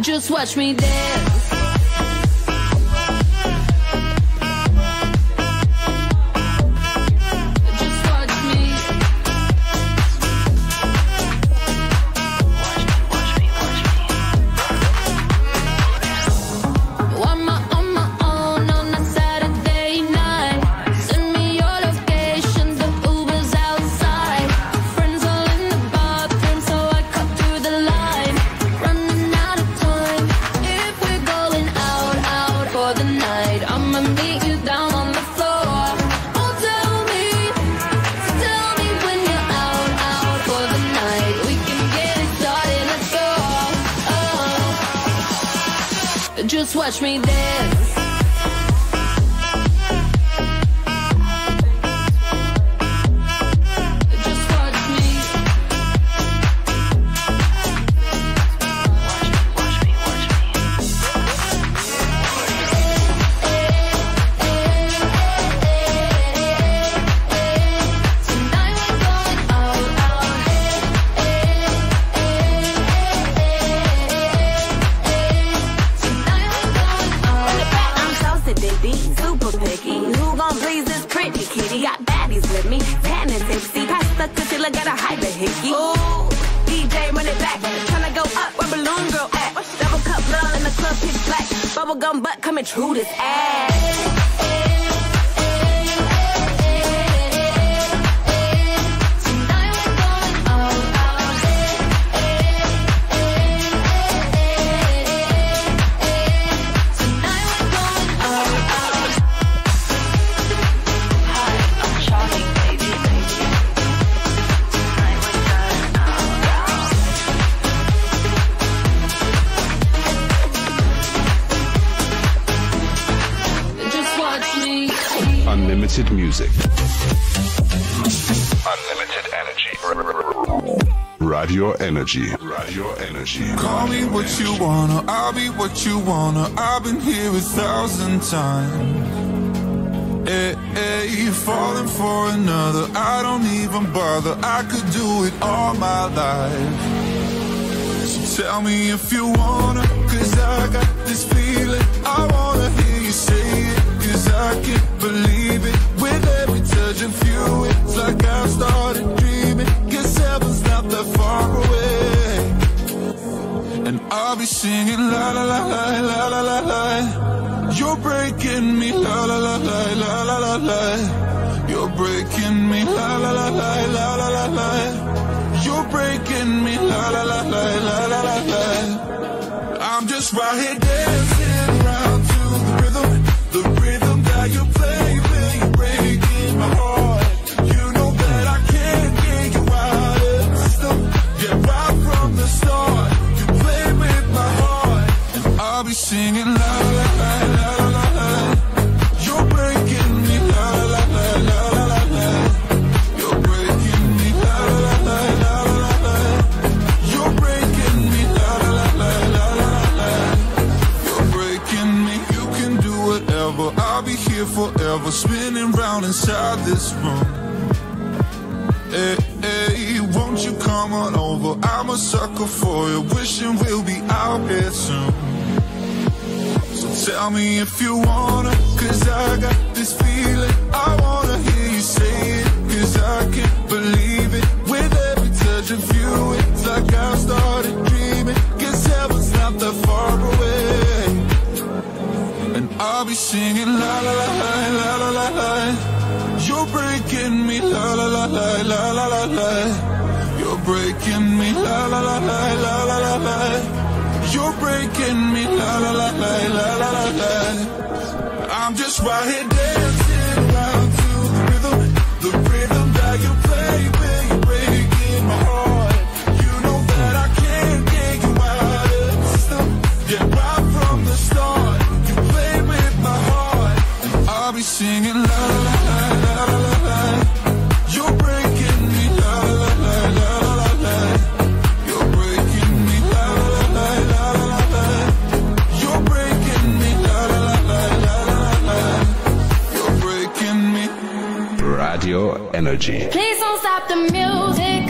Just watch me dance. Just watch me dance. Hickey. Ooh, DJ run it back. Tryna go up where balloon girl at. Double cup love in the club pitch black. Bubblegum butt coming true this ass. Unlimited music. Unlimited energy. Radio Energy. Radio Energy. Call me what you wanna, I'll be what you wanna. I've been here a thousand times. Hey, hey, you falling for another. I don't even bother. I could do it all my life. So tell me if you wanna, cause I got this feeling. I wanna breaking me la la la la la la la la. You're breaking me la la la la la la la la. I'm just right here dancing around to the rhythm, the rhythm that you play when you're breaking my heart. You know that I can't get you out of system. Right from the start, you play with my heart, and I'll be singing la la la whatever. I'll be here forever, spinning round inside this room. Hey, hey, won't you come on over? I'm a sucker for you, wishing we'll be out here soon. So tell me if you wanna, cause I got this feeling. Singing la la la la la la la. You're breaking me la la la la la la la la. You're breaking me la la la la la la la la. You're breaking me la la la la la la la la. I'm just right here dancing singing la la la la la la la. You're breaking me la la la la la la la. You're breaking me la la la la la la la. You're breaking me la la la la la la la. You're breaking me. Radio Energy. Please don't stop the music.